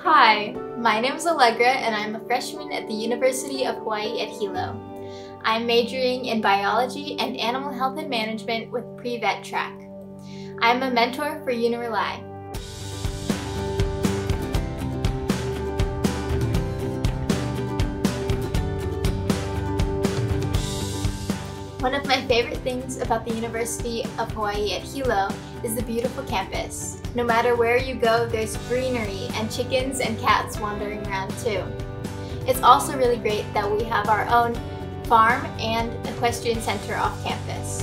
Hi, my name is Allegra and I'm a freshman at the University of Hawaii at Hilo. I'm majoring in biology and animal health and management with pre-vet track. I'm a mentor for UniRely. One of my favorite things about the University of Hawaii at Hilo is the beautiful campus. No matter where you go, there's greenery and chickens and cats wandering around too. It's also really great that we have our own farm and equestrian center off campus.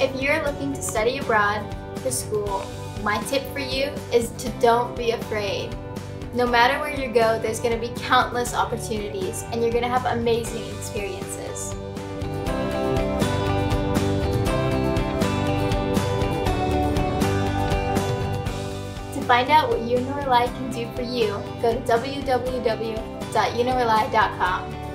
If you're looking to study abroad for school, my tip for you is to don't be afraid. No matter where you go, there's going to be countless opportunities and you're going to have amazing experiences. To find out what UniRely can do for you, go to www.unirely.com.